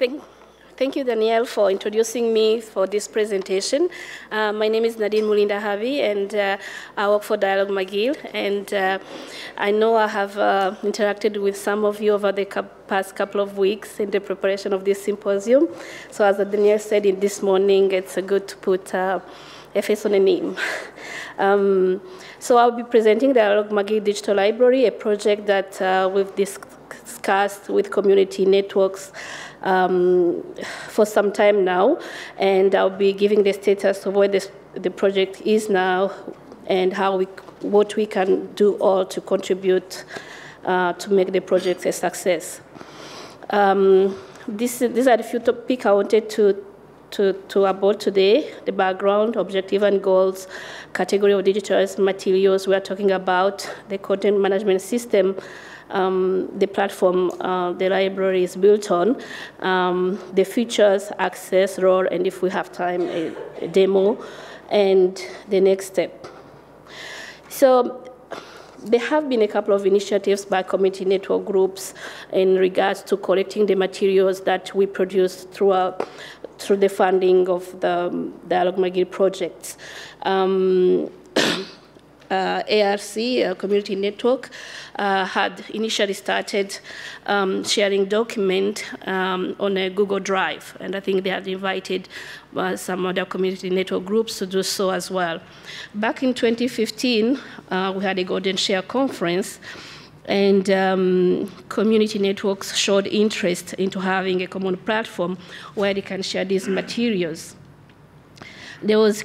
Thank, thank you, Danielle, for introducing me for this presentation. Uh, my name is Nadine Mulindahabi, and uh, I work for Dialogue McGill. And uh, I know I have uh, interacted with some of you over the past couple of weeks in the preparation of this symposium. So, as Danielle said in this morning, it's good to put uh, a face on a name. Um, so I'll be presenting the Dialogue McGill Digital Library, a project that uh, we've discussed with community networks um, for some time now, and I'll be giving the status of where this, the project is now and how we, what we can do all to contribute uh, to make the project a success. Um, this, these are the few topics I wanted to, to, to about today, the background, objective and goals, category of digital materials. We are talking about the content management system um, the platform uh, the library is built on, um, the features, access, role, and if we have time, a, a demo, and the next step. So there have been a couple of initiatives by community network groups in regards to collecting the materials that we produce throughout, through the funding of the Dialogue McGill projects. Um, uh, ARC, a community network, uh, had initially started um, sharing document um, on a Google Drive, and I think they had invited uh, some other community network groups to do so as well. Back in 2015, uh, we had a Golden Share conference, and um, community networks showed interest into having a common platform where they can share these materials there was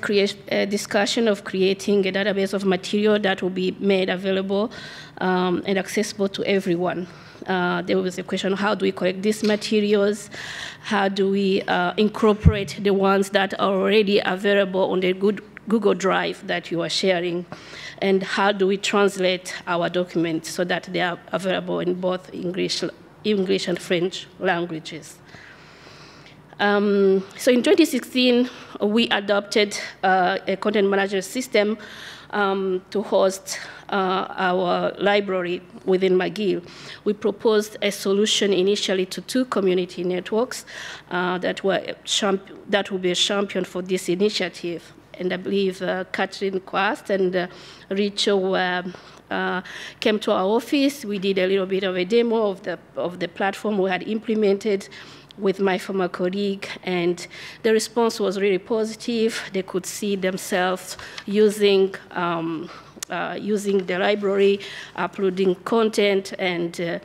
a discussion of creating a database of material that will be made available um, and accessible to everyone. Uh, there was a question how do we collect these materials? How do we uh, incorporate the ones that are already available on the good Google Drive that you are sharing? And how do we translate our documents so that they are available in both English, English and French languages? Um, so in 2016, we adopted uh, a content management system um, to host uh, our library within McGill. We proposed a solution initially to two community networks uh, that were that will be a champion for this initiative. And I believe uh, Catherine Quast and uh, Rachel uh, came to our office. We did a little bit of a demo of the of the platform we had implemented with my former colleague, and the response was really positive. They could see themselves using um, uh, using the library, uploading content, and uh,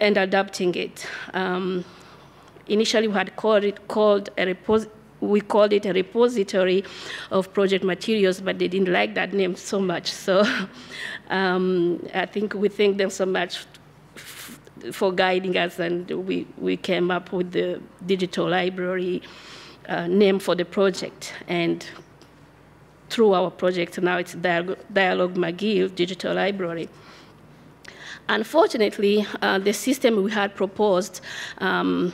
and adapting it. Um, initially, we had called it called a we called it a repository of project materials, but they didn't like that name so much. So um, I think we thank them so much for guiding us, and we, we came up with the digital library uh, name for the project. And through our project, now it's Dialogue McGill Digital Library. Unfortunately, uh, the system we had proposed, um,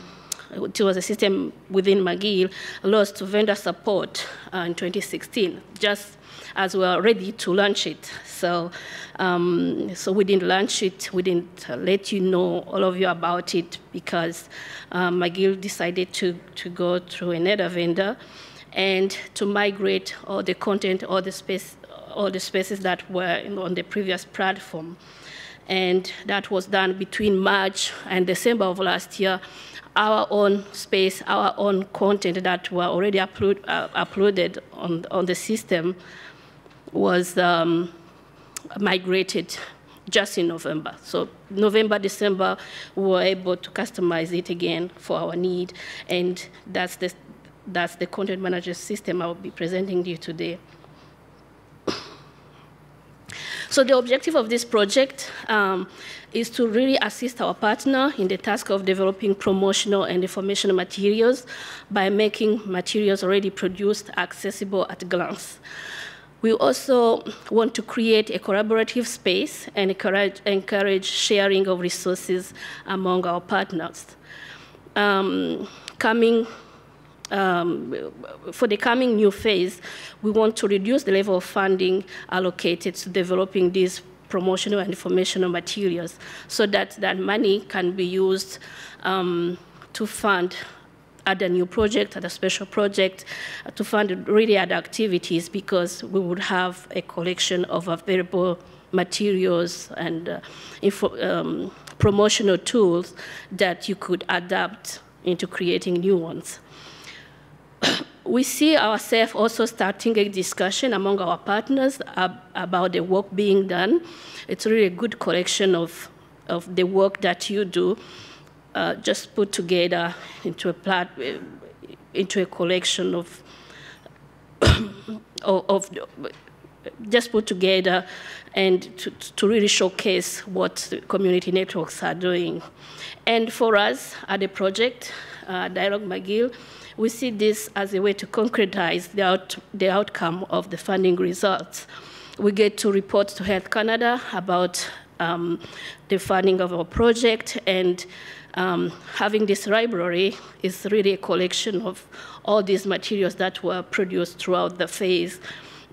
it was a system within McGill, lost vendor support uh, in 2016, just as we were ready to launch it. So, um, so we didn't launch it. We didn't let you know, all of you, about it because um, McGill decided to, to go through another vendor and to migrate all the content, all the space, all the spaces that were on the previous platform. And that was done between March and December of last year our own space, our own content that were already upload, uh, uploaded on, on the system was um, migrated just in November. So November, December, we were able to customize it again for our need, and that's the, that's the content manager system I will be presenting to you today. So the objective of this project um, is to really assist our partner in the task of developing promotional and informational materials by making materials already produced accessible at a glance. We also want to create a collaborative space and encourage, encourage sharing of resources among our partners. Um, coming um, for the coming new phase, we want to reduce the level of funding allocated to developing these promotional and informational materials so that that money can be used um, to fund other new project, add a special project, uh, to fund really other activities because we would have a collection of available materials and uh, info, um, promotional tools that you could adapt into creating new ones. we see ourselves also starting a discussion among our partners ab about the work being done. It's really a good collection of, of the work that you do uh, just put together into a plat, uh, into a collection of, of, just put together and to, to really showcase what community networks are doing. And for us at the project, uh, Dialogue McGill, we see this as a way to concretize the, out, the outcome of the funding results. We get to report to Health Canada about um, the funding of our project and um, having this library is really a collection of all these materials that were produced throughout the phase,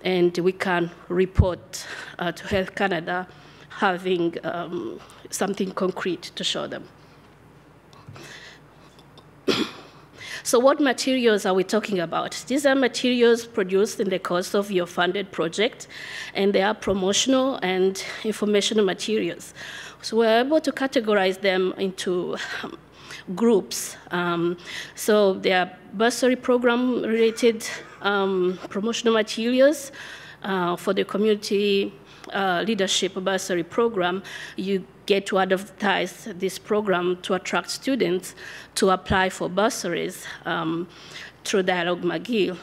and we can report uh, to Health Canada having um, something concrete to show them. So what materials are we talking about? These are materials produced in the course of your funded project, and they are promotional and informational materials. So we're able to categorize them into um, groups. Um, so there are bursary program related um, promotional materials uh, for the community uh, leadership bursary program. You get to advertise this program to attract students to apply for bursaries um, through Dialogue McGill.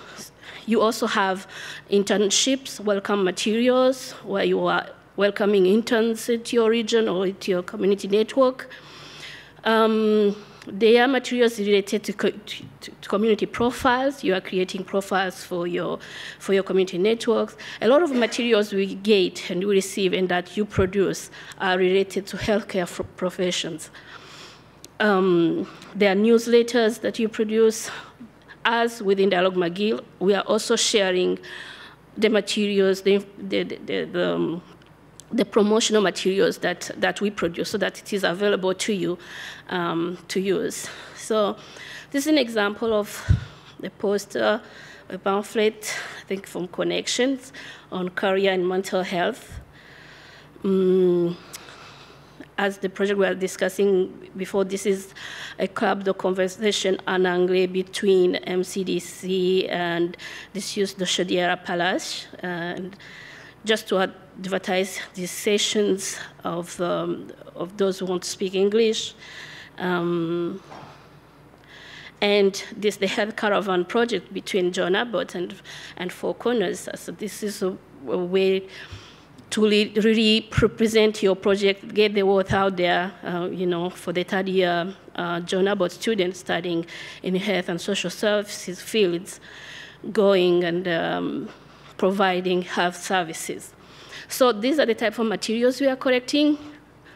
You also have internships, welcome materials, where you are welcoming interns into your region or into your community network. Um, there are materials related to, co to, to, community profiles. You are creating profiles for your, for your community networks. A lot of materials we get and we receive and that you produce are related to healthcare professions. Um, there are newsletters that you produce. As within Dialogue McGill, we are also sharing the materials, the, the, the, the um, the promotional materials that, that we produce so that it is available to you um, to use. So this is an example of a poster, a pamphlet, I think from Connections on career and mental health. Um, as the project we are discussing before, this is a club the conversation en anglais between MCDC and Diocèse de Chaudière-Appalaches. And just to advertise these sessions of, um, of those who want to speak English. Um, and this the health caravan project between John Abbott and, and Four Corners. So this is a, a way to really represent your project, get the word out there, uh, you know, for the third year uh, John Abbott students studying in health and social services fields, going and um, providing health services. So these are the type of materials we are collecting.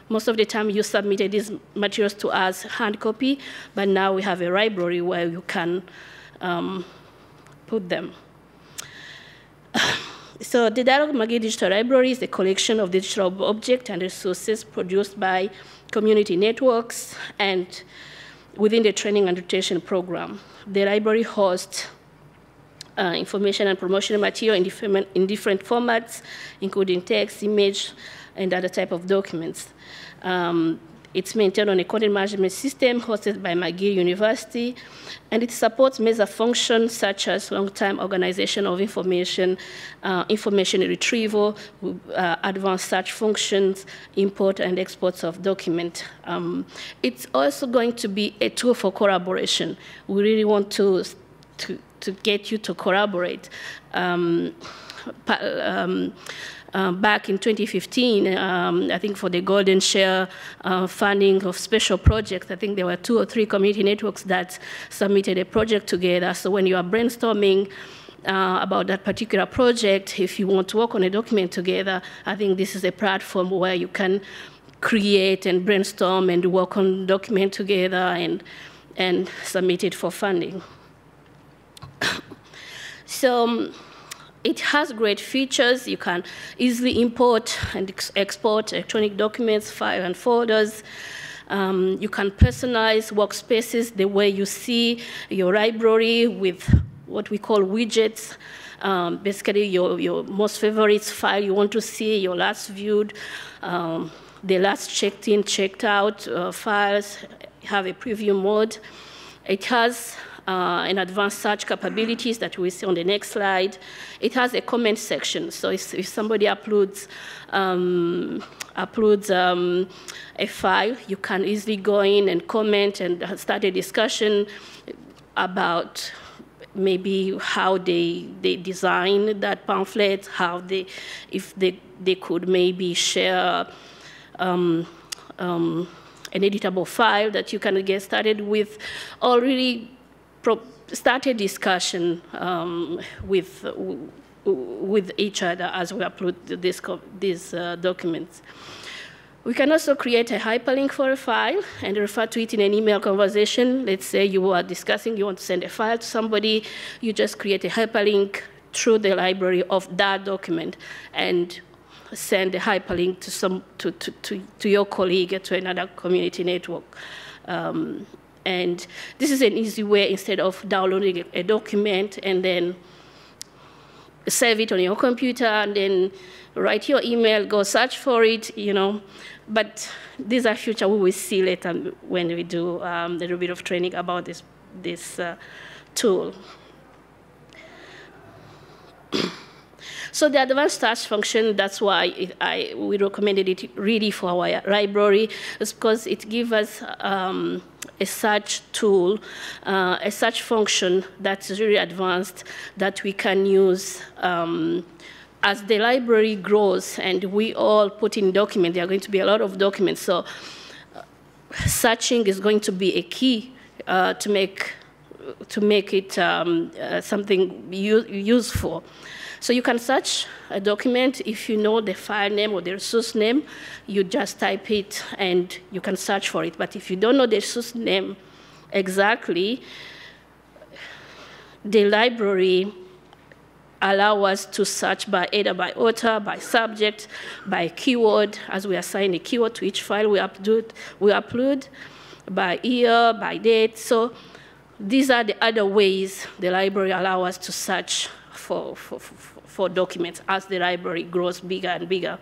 Most of the time you submitted these materials to us hand copy, but now we have a library where you can um, put them. so the Dialogue McGill Digital Library is a collection of digital objects and resources produced by community networks and within the training and rotation program. The library hosts uh, information and promotional material in different, in different formats, including text, image, and other type of documents. Um, it's maintained on a content management system hosted by McGill University, and it supports major functions such as long-time organization of information, uh, information retrieval, uh, advanced search functions, import and exports of document. Um, it's also going to be a tool for collaboration. We really want to, to to get you to collaborate. Um, um, uh, back in 2015, um, I think for the Golden Share uh, funding of special projects, I think there were two or three community networks that submitted a project together. So when you are brainstorming uh, about that particular project, if you want to work on a document together, I think this is a platform where you can create and brainstorm and work on document together and, and submit it for funding. So um, it has great features. You can easily import and ex export electronic documents, file and folders. Um, you can personalize workspaces the way you see your library with what we call widgets. Um, basically, your, your most favorites file you want to see, your last viewed, um, the last checked in, checked out uh, files have a preview mode. It has uh, an advanced search capabilities that we see on the next slide. It has a comment section, so if, if somebody uploads um, uploads um, a file, you can easily go in and comment and start a discussion about maybe how they they design that pamphlet, how they if they they could maybe share um, um, an editable file that you can get started with, or really start a discussion um, with with each other as we upload this, these uh, documents. We can also create a hyperlink for a file and refer to it in an email conversation. Let's say you are discussing, you want to send a file to somebody, you just create a hyperlink through the library of that document and send a hyperlink to, some, to, to, to, to your colleague, to another community network. Um, and this is an easy way instead of downloading a, document and then save it on your computer and then write your email, go search for it, you know. But these are future we will see later when we do um, a little bit of training about this, this uh, tool. So the advanced search function, that's why it, I, we recommended it really for our library, is because it gives us um, a search tool, uh, a search function that's really advanced that we can use um, as the library grows and we all put in documents, there are going to be a lot of documents. So uh, searching is going to be a key uh, to make to make it um, uh, something useful. So you can search a document if you know the file name or the resource name, you just type it and you can search for it. But if you don't know the resource name exactly, the library allow us to search by either by author, by subject, by keyword, as we assign a keyword to each file we upload, we upload by year, by date. So these are the other ways the library allow us to search for, for, for for documents as the library grows bigger and bigger.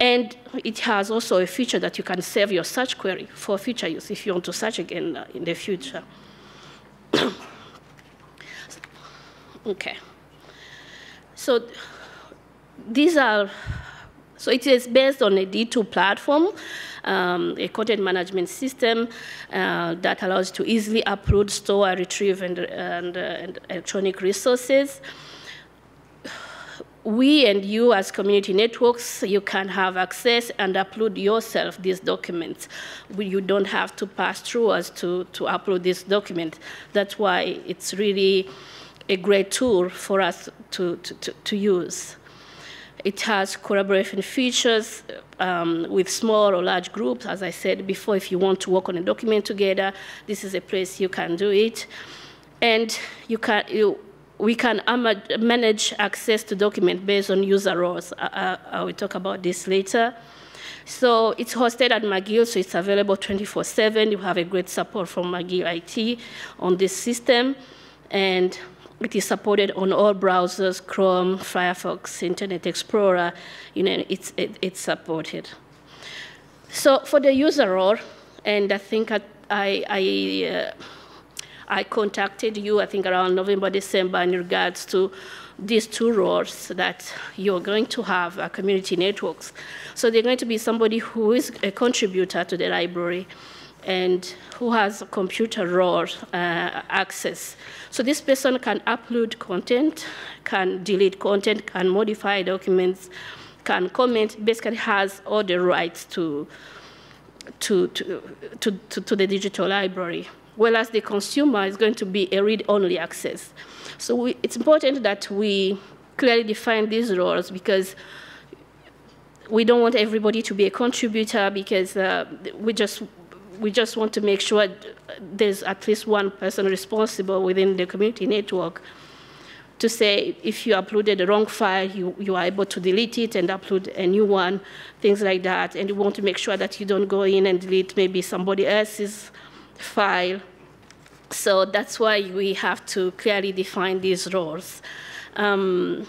And it has also a feature that you can save your search query for future use if you want to search again uh, in the future. okay. So these are, so it is based on a D2 platform, um, a content management system uh, that allows to easily upload, store, retrieve, and, and, uh, and electronic resources we and you as community networks, you can have access and upload yourself these documents. You don't have to pass through us to, to upload this document. That's why it's really a great tool for us to, to, to use. It has collaboration features um, with small or large groups. As I said before, if you want to work on a document together, this is a place you can do it. And you can, you, we can manage access to document based on user roles. I, I, I will talk about this later. So it's hosted at McGill, so it's available 24-7. You have a great support from McGill IT on this system. And it is supported on all browsers, Chrome, Firefox, Internet Explorer, you know, it's, it, it's supported. So for the user role, and I think I, I, I uh, I contacted you, I think around November, December, in regards to these two roles that you're going to have uh, community networks. So they're going to be somebody who is a contributor to the library and who has computer role uh, access. So this person can upload content, can delete content, can modify documents, can comment, basically has all the rights to, to, to, to, to, to the digital library whereas the consumer is going to be a read-only access. So we, it's important that we clearly define these roles because we don't want everybody to be a contributor because uh, we just we just want to make sure there's at least one person responsible within the community network to say if you uploaded the wrong file, you, you are able to delete it and upload a new one, things like that. And you want to make sure that you don't go in and delete maybe somebody else's file. So that's why we have to clearly define these roles. Um,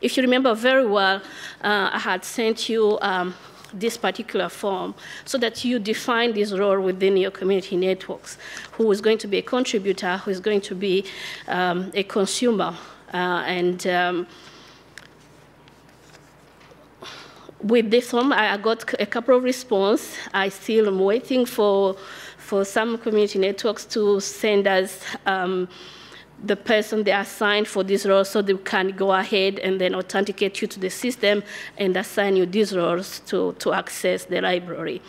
if you remember very well, uh, I had sent you um, this particular form so that you define this role within your community networks. Who is going to be a contributor, who is going to be um, a consumer. Uh, and um, with this one, I got a couple of responses. I still am waiting for, for some community networks to send us um, the person they assigned for this role so they can go ahead and then authenticate you to the system and assign you these roles to, to access the library.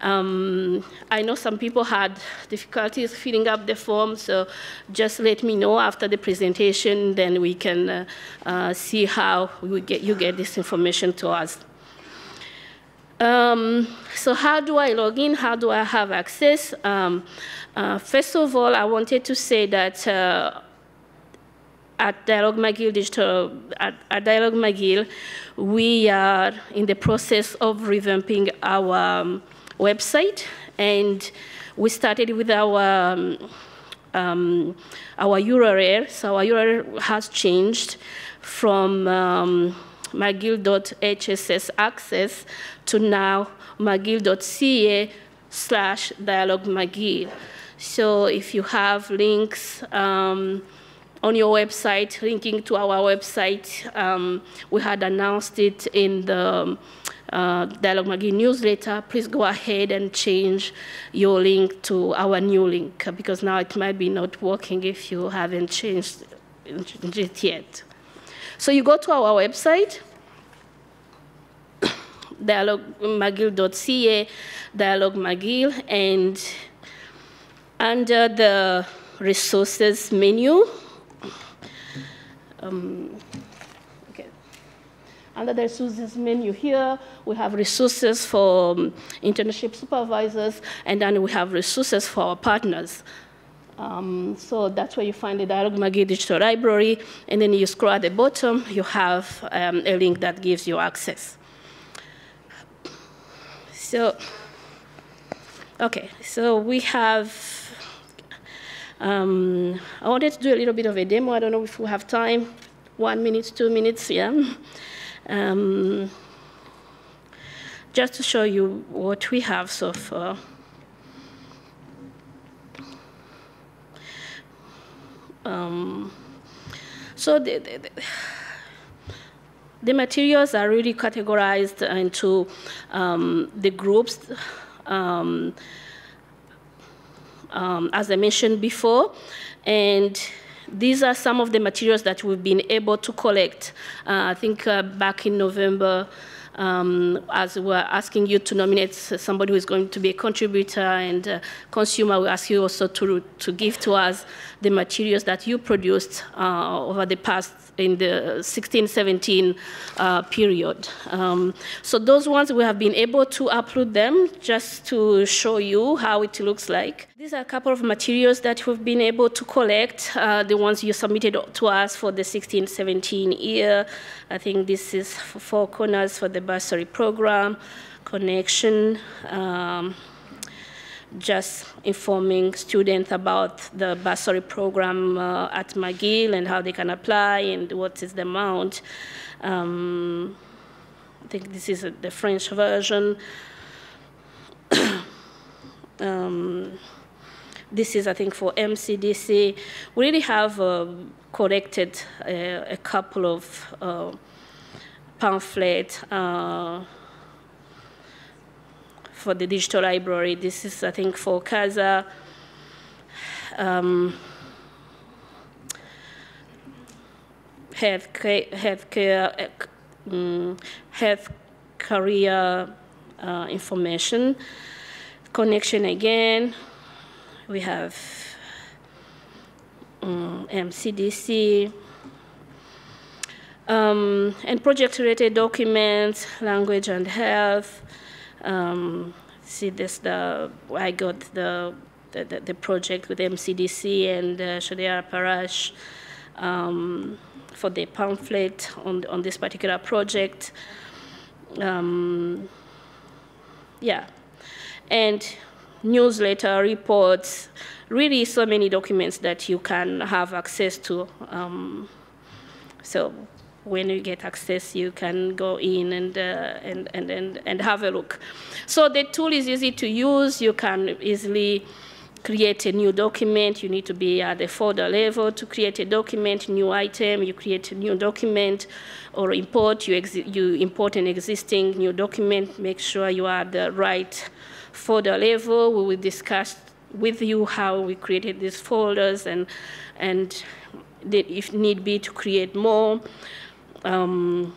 Um, I know some people had difficulties filling up the form, so just let me know after the presentation, then we can uh, uh, see how we get, you get this information to us. Um, so how do I log in? How do I have access? Um, uh, first of all, I wanted to say that uh, at Dialogue McGill Digital, at, at, Dialogue McGill, we are in the process of revamping our um, website, and we started with our um, um, our URL. So our URL has changed from um, mcgill.hss access to now mcgill.ca slash dialogue McGill. So if you have links um, on your website, linking to our website, um, we had announced it in the uh, Dialogue McGill newsletter, please go ahead and change your link to our new link because now it might be not working if you haven't changed it yet. So you go to our website, dialoguemcgill.ca, Dialogue McGill, and under the resources menu, um, okay. Under the resources menu here, we have resources for um, internship supervisors, and then we have resources for our partners. Um, so that's where you find the Dialogue McGill Digital Library, and then you scroll at the bottom, you have um, a link that gives you access. So, okay, so we have um, I wanted to do a little bit of a demo. I don't know if we have time. One minute, two minutes, yeah. Um, just to show you what we have so far. Um, so the, the, the, materials are really categorized into um, the groups um, um, as I mentioned before. And these are some of the materials that we've been able to collect. Uh, I think uh, back in November, um, as we're asking you to nominate somebody who is going to be a contributor and uh, consumer, we ask you also to, to give to us the materials that you produced uh, over the past in the 16-17 uh, period. Um, so those ones we have been able to upload them just to show you how it looks like. These are a couple of materials that we've been able to collect, uh, the ones you submitted to us for the 16-17 year. I think this is four corners for the bursary program, connection, um, just informing students about the bursary program uh, at McGill and how they can apply and what is the amount. Um, I think this is a, the French version. um, this is, I think, for MCDC. We really have uh, collected a, a, couple of uh, pamphlets uh, for the digital library. This is, I think, for CASA. Um, healthcare, healthcare, um, health career uh, information. Connection again. We have um, MCDC. Um, and project-related documents, language and health, um, see this, the, I got the, the, the project with MCDC and uh, Shadea Parash um, for the pamphlet on, on this particular project. Um, yeah. And newsletter, reports, really so many documents that you can have access to. Um, so when you get access, you can go in and, uh, and, and, and, and have a look. So the tool is easy to use. You can easily create a new document. You need to be at the folder level to create a document, new item. You create a new document or import. You, you import an existing new document. Make sure you are at the right folder level. We will discuss with you how we created these folders and, and if need be to create more. Um,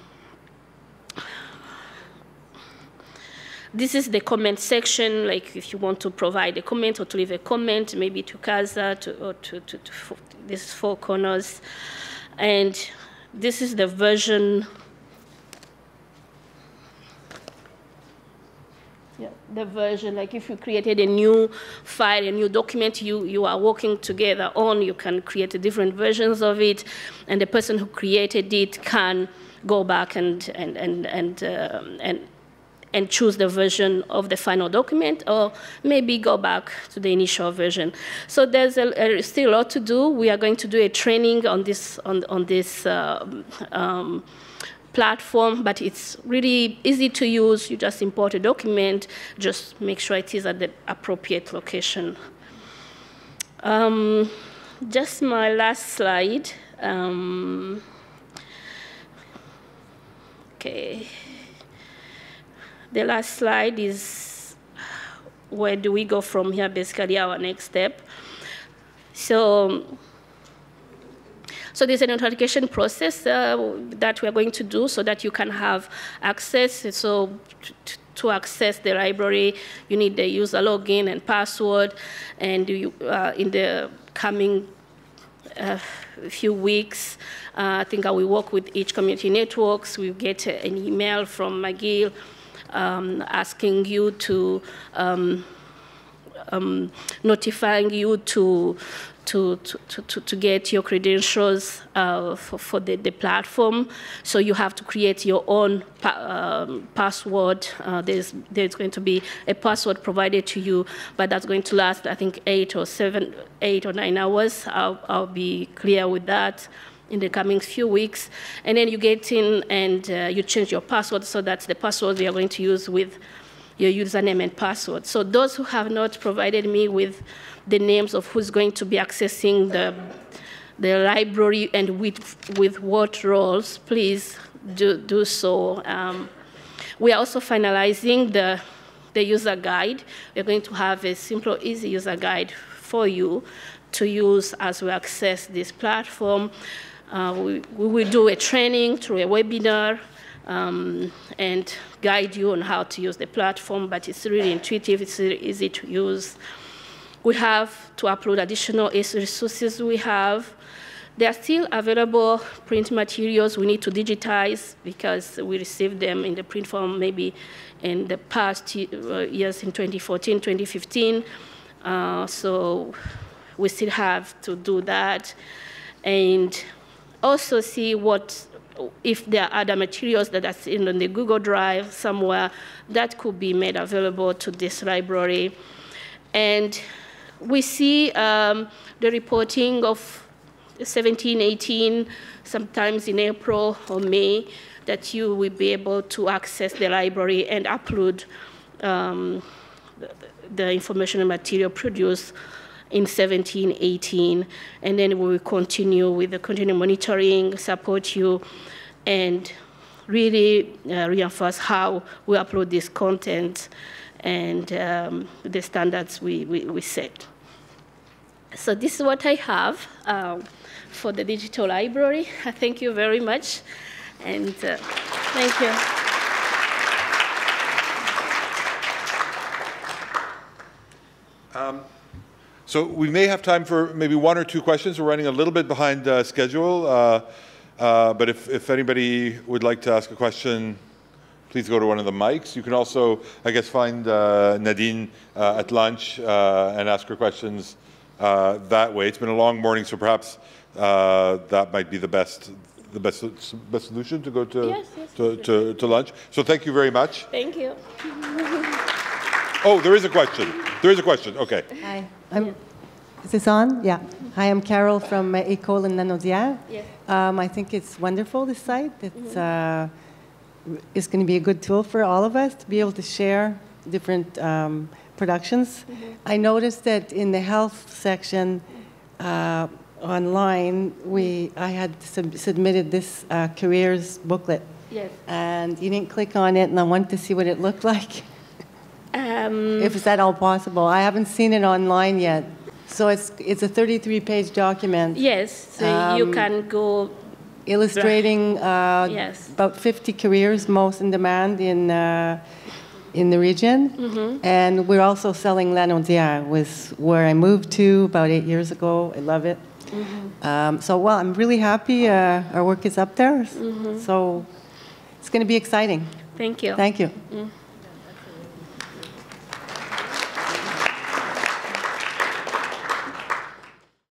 this is the comment section, like if you want to provide a comment or to leave a comment, maybe to CASA, to, or to, to, to this four corners. And this is the version Yeah, the version, like if you created a new file, a new document you, you are working together on, you can create different versions of it, and the person who created it can go back and, and, and, and, uh, and, and choose the version of the final document, or maybe go back to the initial version. So there's a, a, still a lot to do. We are going to do a training on this, on, on this uh, um, platform, but it's really easy to use. You just import a document, just make sure it is at the appropriate location. Um, just my last slide. Um, okay. The last slide is where do we go from here, basically our next step. So so there's an authentication process uh, that we're going to do so that you can have access. So to access the library, you need the user login and password, and you, uh, in the coming uh, few weeks, uh, I think I will work with each community networks. We'll get an email from McGill um, asking you to um, um, notifying you to to, to, to, to get your credentials uh, for, for the, the platform. So you have to create your own pa um, password. Uh, there's, there's going to be a password provided to you, but that's going to last, I think, eight or seven, eight or nine hours. I'll, I'll be clear with that in the coming few weeks. And then you get in and uh, you change your password so that's the password you're going to use with your username and password. So those who have not provided me with the names of who's going to be accessing the, the library and with, with what roles, please do, do so. Um, we are also finalizing the, the user guide. We're going to have a simple, easy user guide for you to use as we access this platform. Uh, we, we will do a training through a webinar um, and guide you on how to use the platform, but it's really intuitive, it's really easy to use. We have to upload additional resources we have. There are still available print materials we need to digitize because we received them in the print form maybe in the past uh, years in 2014, 2015. Uh, so we still have to do that and also see what if there are other materials that are in the Google Drive somewhere that could be made available to this library. And we see um, the reporting of 17, 18, sometimes in April or May, that you will be able to access the library and upload um, the, the information and material produced in 17, 18, and then we will continue with the continued monitoring, support you, and really uh, reinforce how we upload this content and um, the standards we, we, we, set. So this is what I have um, for the digital library. Thank you very much, and uh, thank you. Um, so we may have time for maybe one or two questions. We're running a little bit behind uh, schedule, uh, uh, but if, if anybody would like to ask a question, please go to one of the mics. You can also, I guess, find uh, Nadine uh, at lunch uh, and ask her questions uh, that way. It's been a long morning, so perhaps uh, that might be the best, the best, best solution to go to, Yes, yes, to, to, to lunch. So thank you very much. Thank you. Oh, there is a question. There is a question. Okay. Hi, I'm, is this on? Yeah. Hi, I'm Carol from uh, École in Lanaudière. Yes. Um, I think it's wonderful, this site. It's, uh, it's going to be a good tool for all of us to be able to share different um, productions. I noticed that in the health section uh, online, we, I had sub- submitted this uh, careers booklet. Yes. And you didn't click on it, and I wanted to see what it looked like. Um, If it's at all possible. I haven't seen it online yet. So it's, it's a 33-page document yes, so you Um, can go. illustrating uh, Yes. about 50 careers most in demand in, uh, in the region. And we're also selling Lanaudière, was where I moved to about eight years ago. I love it. Um, So, well, I'm really happy uh, our work is up there. So it's going to be exciting. Thank you. Thank you.